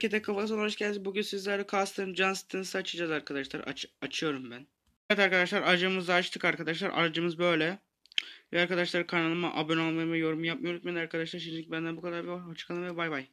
Herkese kafasına hoş geldiniz. Bugün sizlerle Custom Johnston'sı açacağız arkadaşlar. Aç açıyorum ben. Evet arkadaşlar aracımızı açtık arkadaşlar. Aracımız böyle. Ve arkadaşlar kanalıma abone olmayı ve yorum yapmayı unutmayın arkadaşlar. Şimdilik benden bu kadar. Hoşçakalın ve bay bay.